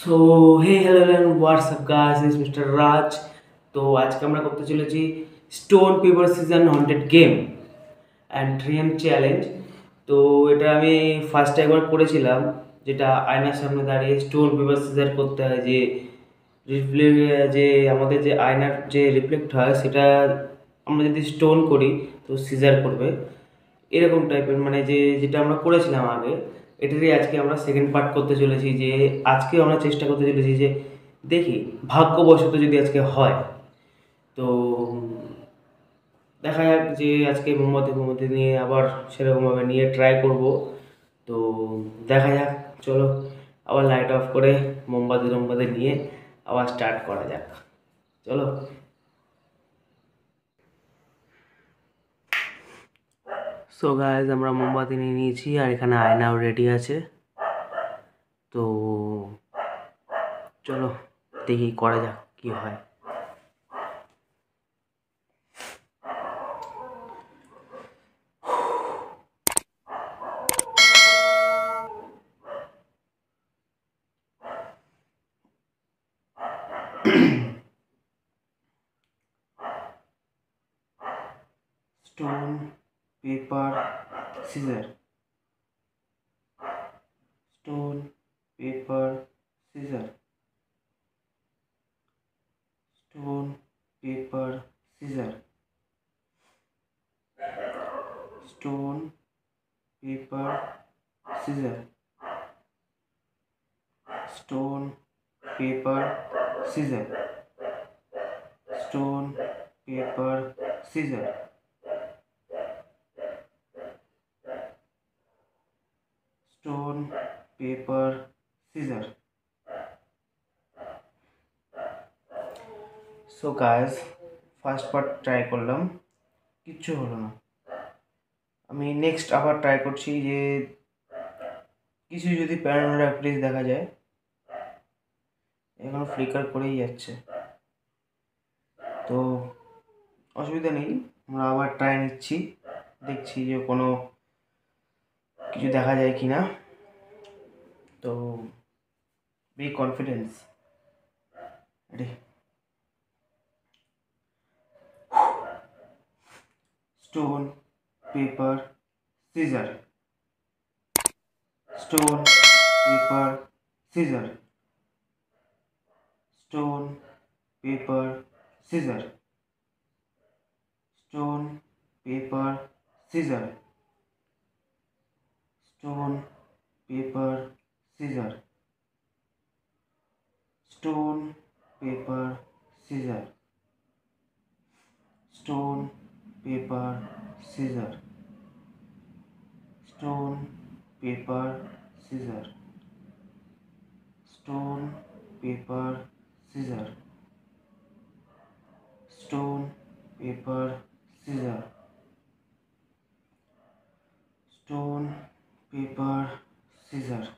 So hey hello and what's up guys is mister Raj তো আজকে আমরা করতে চলেছি stone paper scissor haunted game and dream challenge তো এটা আমি ফার্স্ট একবার করেছিলাম, যেটা আয়নার সামনে দাঁড়িয়ে স্টোন পেপার সিজার করতে হয়। যে রিফ্লেক্ট যে আমাদের যে আয়নার যে রিফ্লেক্ট হয়, সেটা আমরা যদি স্টোন করি, তো সিজার করবে। এরকম টাইপের মানে যে, যেটা আমরা করেছিলাম আগে। এটারই আজকে আমরা সেকেন্ড পার্ট করতে চলেছি যে আজকেও আমরা চেষ্টা করতে চলেছি যে, দেখি, ভাগ্যবশত যদি আজকে হয়, তো, দেখা যাক যে আজকে মোমবাতি মোমবাতি নিয়ে আবার সেরকমভাবে নিয়ে ট্রাই করব। তো, দেখা যাক, চলো, আবার লাইট অফ করে মোমবাতি টোমবাতি নিয়ে আবার স্টার্ট করা যাক। চলো সো গাইজ আমরা মোমবাতি নিয়ে নিয়েছি আর এখানে আয়নাও রেডি আছে। তো চলো দেখি করা যাক কি হয়। Stone. Paper scissor stone paper scissor stone paper scissor stone paper scissor stone paper scissor stone paper scissor paper, scissor. So guys first part try করলাম। কিচ্ছু হলো না। আমি নেক্সট আবার ট্রাই করছি যে কিছু যদি প্যারানোরা প্লিজ দেখা যায়, এখন ফ্লিকার করেই যাচ্ছে। তো অসুবিধা নেই, আমরা আবার ট্রাই নিচ্ছি। দেখছি যে কোনো কিছু দেখা যায় কি না তো be confidence ready stone paper scissor stone paper scissor stone paper scissor stone paper scissor stone, paper scissor stone paper scissor stone paper scissor stone paper scissor stone paper scissor stone paper scissor stone paper scissor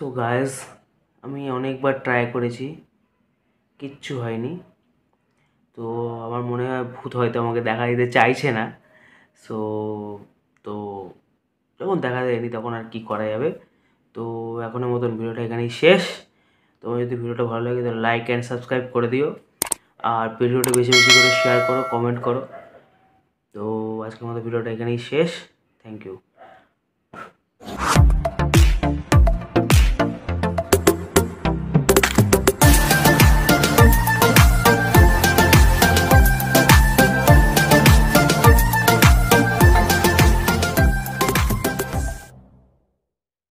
so guys আমি অনেকবার try করেছি, কিচ্ছু হয়নি। তো আমার মনে হয় ভূত হয়তো আমাকে দেখা দিতে চাইছে না। সো তো যখন দেখা দেয়নি তখন আর কি করা যাবে? তো এখনের মতন ভিডিওটা এখানেই শেষ। তোমার যদি ভিডিওটা ভালো লাগে তাহলে লাইক অ্যান্ড সাবস্ক্রাইব করে দিও। আর ভিডিওটা বেশি বেশি করে শেয়ার করো কমেন্ট করো। তো আজকের মতো ভিডিওটা এখানেই শেষ। Thank you